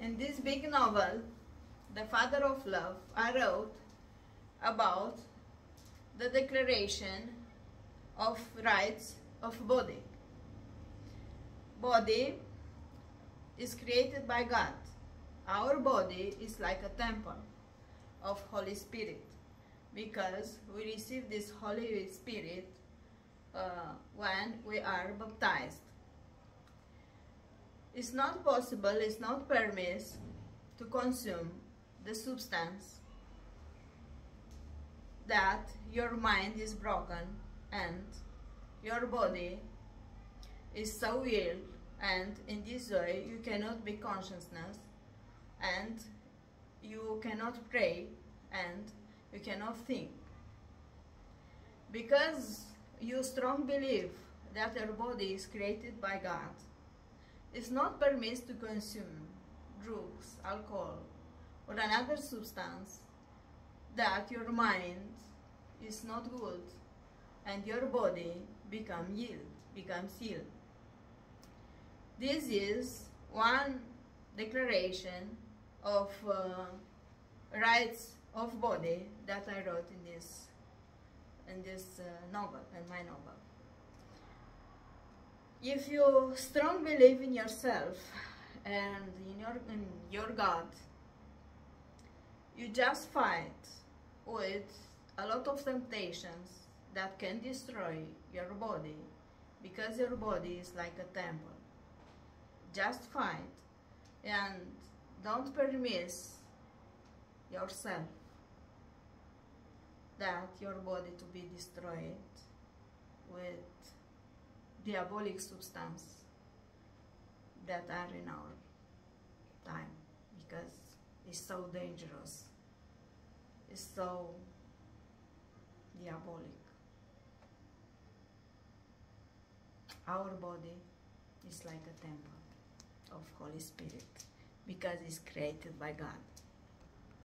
In this big novel, The Father of Love, I wrote about the Declaration of Rights of Body. Body is created by God. Our body is like a temple of Holy Spirit because we receive this Holy Spirit uh, when we are baptized. It's not possible, it's not permissible to consume the substance that your mind is broken and your body is so ill and in this way you cannot be consciousness and you cannot pray and you cannot think. Because you strong believe that your body is created by God it's not permitted to consume drugs, alcohol or another substance that your mind is not good and your body become ill, becomes ill. This is one declaration of uh, rights of body that I wrote in this in this uh, novel, in my novel. If you strong believe in yourself and in your in your God, you just fight with a lot of temptations that can destroy your body because your body is like a temple. Just fight and don't permit yourself that your body to be destroyed with diabolic substance that are in our time because it's so dangerous. It's so diabolic. Our body is like a temple of Holy Spirit because it's created by God